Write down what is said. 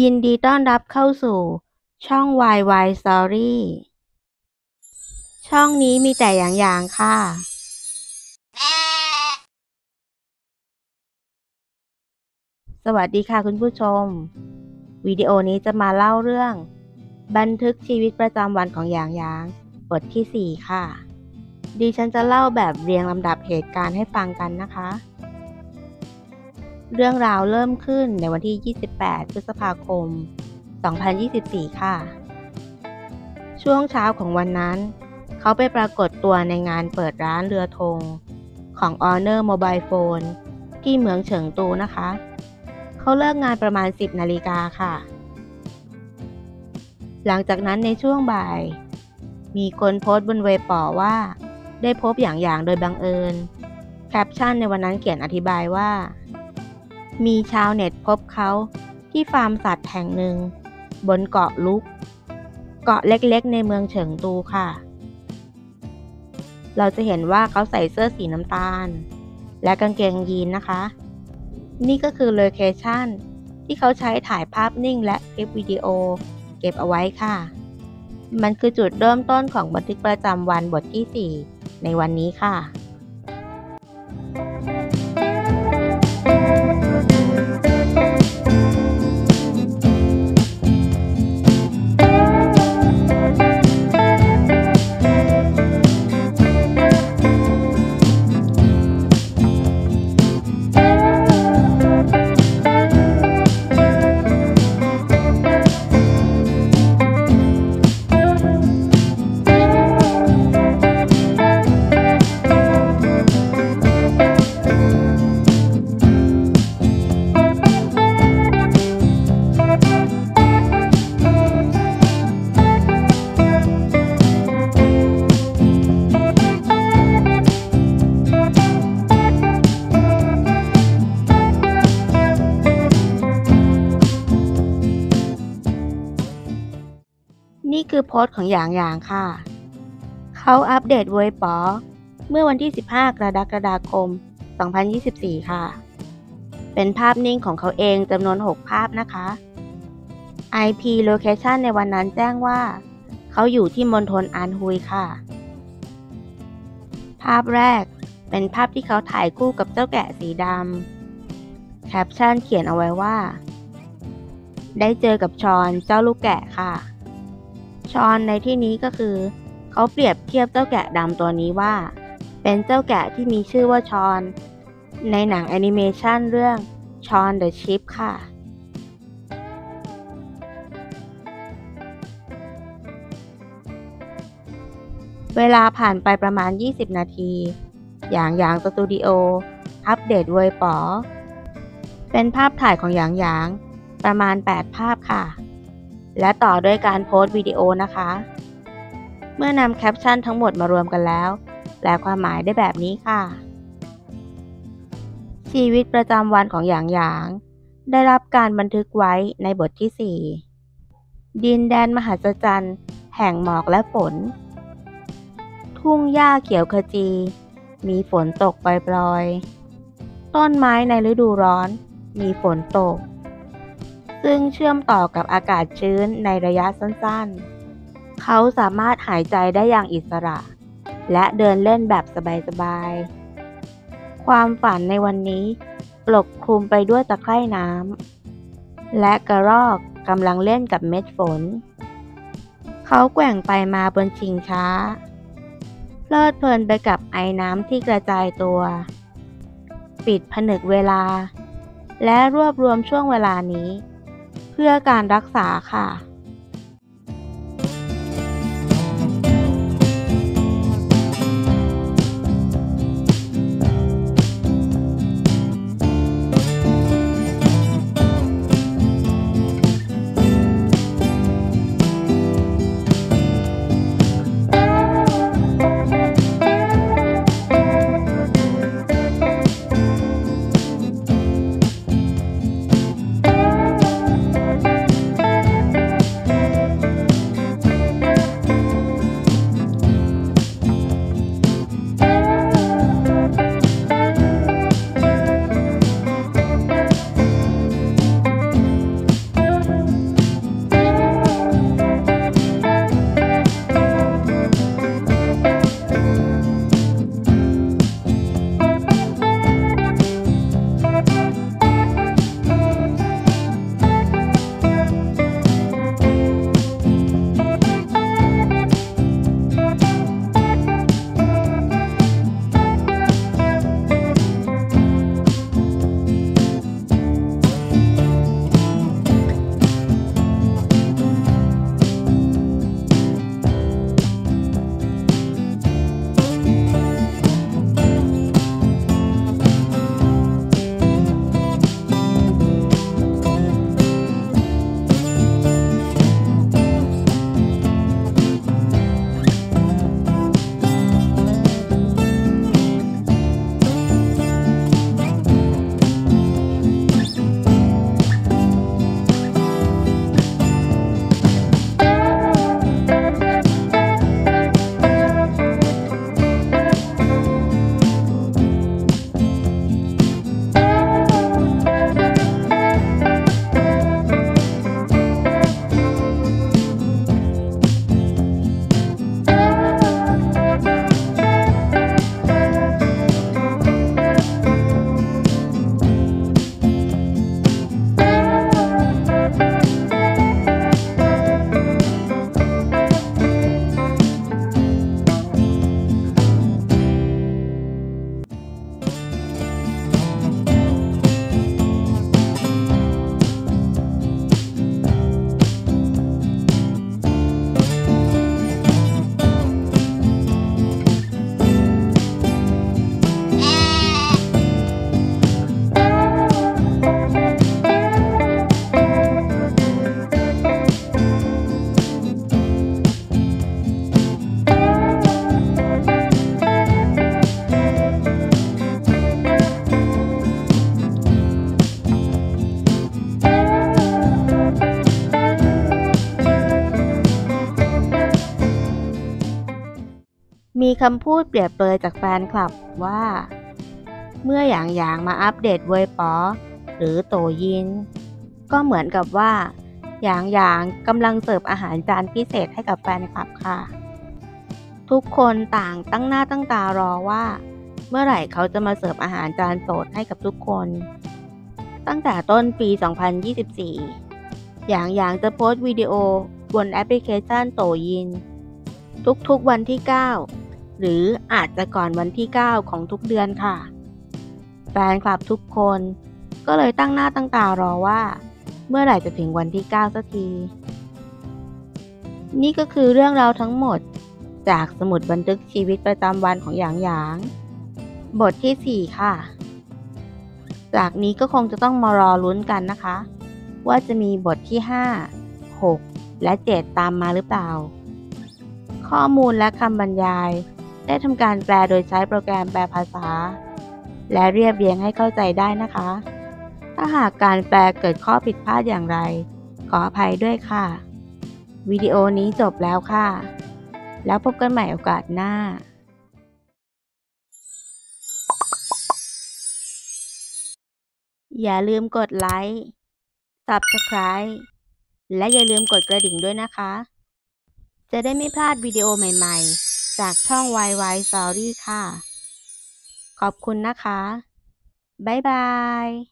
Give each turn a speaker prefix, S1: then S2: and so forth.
S1: ยินดีต้อนรับเข้าสู่ ช่อง YY Story ช่องนี้มีแต่อย่างอย่างค่ะ สวัสดีค่ะคุณผู้ชม วิดีโอนี้จะมาเล่าเรื่อง บันทึกชีวิตประจำวันของอย่างอย่างบทที่ 4 ค่ะ ดิฉันจะเล่าแบบเรียงลำดับเหตุการณ์ให้ฟังกันนะคะ เรื่องราวเริ่มขึ้นในวันที่ 28 พฤษภาคม 2024 ค่ะ ช่วงเช้าของวันนั้น เขาไปปรากฏตัวในงานเปิดร้านเรือธงของ Honor Mobile Phone ที่เมืองเฉิงตูนะคะ เขาเลิกงานประมาณ 10 นาฬิกาค่ะ หลังจากนั้นในช่วงบ่าย มีคนโพสต์บนเว็บปอว่า ได้พบอย่างอย่างโดยบังเอิญ แคปชั่นในวันนั้นเขียนอธิบายว่า มีชาวเน็ตพบเขาที่ฟาร์มสัตว์แห่งหนึ่ง บนเกาะลุก เกาะเล็กๆ ในเมืองเฉิงตูค่ะ เราจะเห็นว่าเขาใส่เสื้อสีน้ำตาล และกางเกงยีนส์นะคะ นี่ก็คือ location ที่เขาใช้ถ่ายภาพนิ่งและคลิปวิดีโอ เก็บเอาไว้ค่ะ มันคือจุดเริ่มต้นของบันทึกประจำวันบทที่ 4 ในวันนี้ค่ะ นี่คือโพสต์ของหยางหยางค่ะ เขาอัปเดตเวยป๋อเมื่อวันที่ 15 กรกฎาคม 2024 ค่ะ เป็นภาพนิ่งของเขาเองจำนวน 6 ภาพนะคะ IP location ในวันนั้นแจ้งว่า เขาอยู่ที่มณฑลอานฮุยค่ะ ภาพแรกเป็นภาพที่เขาถ่ายคู่กับเจ้าแกะสีดำแคปชั่นเขียนเอาไว้ว่า ได้เจอกับ Shaun เจ้าลูกแกะค่ะ Shaun ในที่นี้ก็คือ เขาเปรียบเทียบเจ้าแกะดำตัวนี้ว่า เป็นเจ้าแกะที่มีชื่อว่า Shaun ในหนังแอนิเมชันเรื่อง Shaun the Sheep ค่ะ เวลาผ่านไปประมาณ 20 นาที อย่างอย่างสตูดิโอ อัปเดตเวยป๋อ เป็นภาพถ่ายของอย่างอย่างประมาณ 8 ภาพค่ะ และต่อด้วยการโพสต์วิดีโอนะคะ เมื่อนำแคปชั่นทั้งหมดมารวมกันแล้ว แปลความหมายได้แบบนี้ค่ะ ชีวิตประจำวันของหยางหยาง ได้รับการบันทึกไว้ในบทที่ 4 ดินแดนมหัศจรรย์แห่งหมอกและฝน ทุ่งหญ้าเขียวขจี มีฝนตกปลอยๆ ต้นไม้ในฤดูร้อน มีฝนตก ซึ่งเชื่อมต่อกับอากาศชื้นในระยะสั้นๆ เขาสามารถหายใจได้อย่างอิสระ และเดินเล่นแบบสบายๆ ความฝันในวันนี้ปกคลุมไปด้วยตะไคร่น้ำและกระรอกกำลังเล่นกับเม็ดฝน เขาแกว่งไปมาบนชิงช้า เพลิดเพลินไปกับไอ้น้ำที่กระจายตัว ปิดผนึกเวลา และรวบรวมช่วงเวลานี้ เพื่อการรักษาค่ะ มีคำพูดเปรียบเปรยจากแฟนคลับว่า เมื่อหยางหยางมาอัปเดตเวยปอ หรือโตยิน ก็เหมือนกับว่าหยางหยางกำลังเสิร์ฟอาหารจานพิเศษให้กับแฟนคลับค่ะ ทุกคนต่างตั้งหน้าตั้งตารอว่า เมื่อไหร่เขาจะมาเสิร์ฟอาหารจานโสดให้กับทุกคน ตั้งแต่ต้นปี 2024หยางหยางจะโพสต์วิดีโอบนแอปพลิเคชันโตยิน ทุกๆวันที่ 9 หรืออาจจะก่อนวันที่ 9 ของทุกเดือนค่ะ แฟนคลับทุกคนก็เลยตั้งหน้าตั้งตารอว่า เมื่อไหร่จะถึงวันที่ 9 สักที นี่ก็คือเรื่องราวทั้งหมดจากสมุดบันทึกชีวิตประจำวันของหยางหยาง บทที่ 4 ค่ะ จากนี้ก็คงจะต้องมารอลุ้นกันนะคะ ว่าจะมีบทที่ 5 6 และ 7 ตามมาหรือเปล่า ข้อมูลและคำบรรยาย ได้ทำการแปลโดยใช้โปรแกรมแปลภาษา และเรียบเรียงให้เข้าใจได้นะคะ ถ้าหากการแปลเกิดข้อผิดพลาดอย่างไร ขออภัยด้วยค่ะ วิดีโอนี้จบแล้วค่ะ แล้วพบกันใหม่โอกาสหน้าอย่าลืมกดไลค์ Subscribe และอย่าลืมกดกระดิ่งด้วยนะคะ จะได้ไม่พลาดวิดีโอใหม่ ๆ จากช่อง YY Story ค่ะ ขอบคุณนะคะ บ๊ายบาย